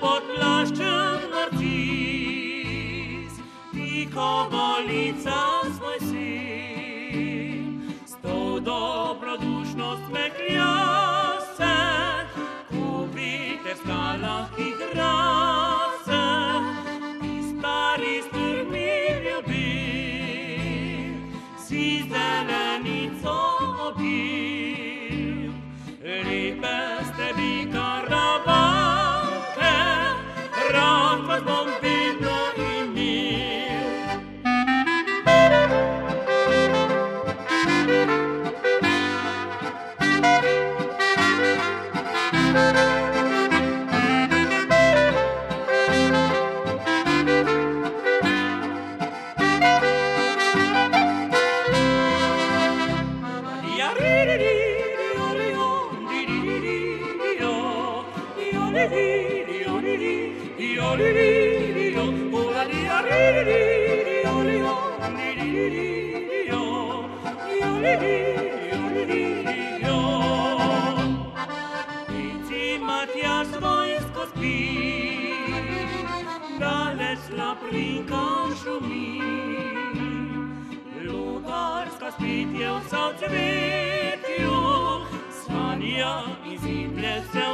pod plaszczem narcis, i kowalica svoj sin. S to dobrodušnost me kljase, kupite v skalah igrase, i stari strmi ljubil, si zelenico obil. Je v socvetju, sanja iziblje se v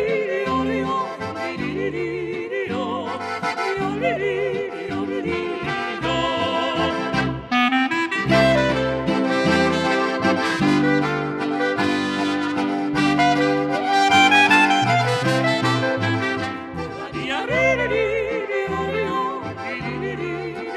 you.